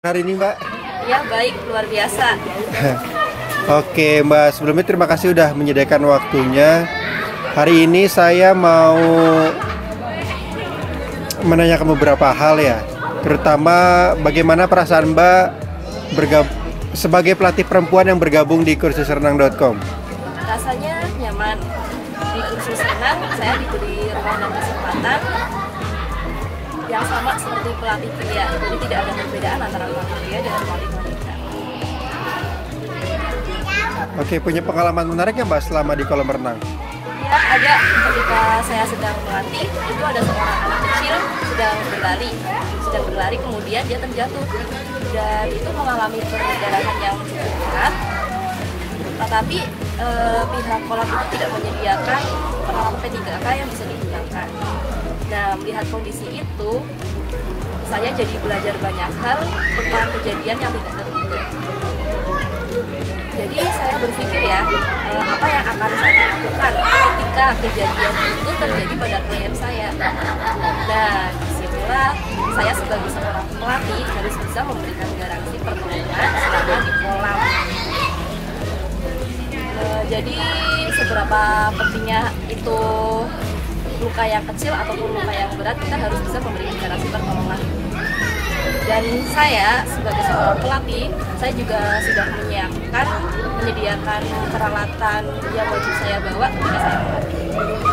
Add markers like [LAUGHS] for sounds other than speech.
hari ini Mbak? Ya baik, luar biasa. [LAUGHS] Oke Mbak, sebelumnya terima kasih sudah menyediakan waktunya. Hari ini saya mau menanyakan beberapa hal ya, terutama bagaimana perasaan Mbak sebagai pelatih perempuan yang bergabung di kursusrenang.com. Rasanya nyaman. Di kursus renang saya diberi ruang dan kesempatan yang sama seperti pelatih pria. Jadi tidak ada perbedaan antara pelatih pria dengan pelatih wanita. Oke, punya pengalaman menarik ya Mbak selama di kolam renang? Ya ada ketika saya sedang melatih itu ada seorang anak kecil sedang berlari, sedang berlari kemudian dia terjatuh dan itu mengalami perdarahan yang cukup berat. Tetapi eh, pihak kolam itu tidak menyediakan peralatan P3K yang bisa digunakan. Nah melihat kondisi itu saya jadi belajar banyak hal tentang kejadian yang tidak terduga. Jadi saya berpikir ya, eh, apa yang akan saya lakukan ketika kejadian itu terjadi pada klien saya. Nah, di situlah saya sebagai seorang pelatih harus bisa memberikan garansi pertolongan selama di kolam. Eh, jadi seberapa pentingnya itu luka yang kecil ataupun luka yang berat kita harus bisa memberikan garansi pertolongan. Dan saya sebagai seorang pelatih saya juga sudah menyiapkan menyediakan peralatan yang wajib saya bawa ketika saya. melatih